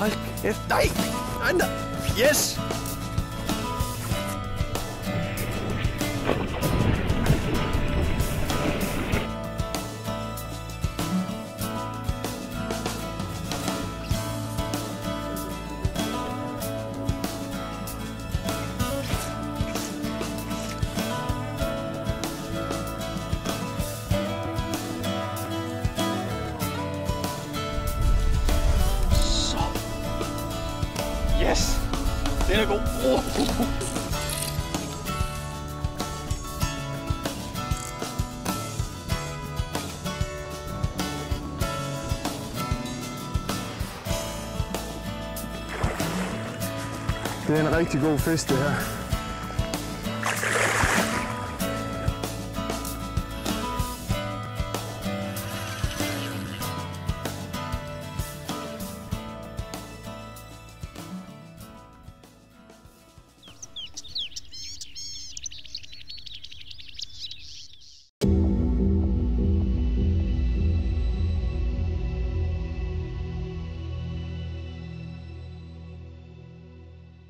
Hold kæft. Nej! Yes! Yes! Den er god. Oh. Det er en rigtig god fest, det her.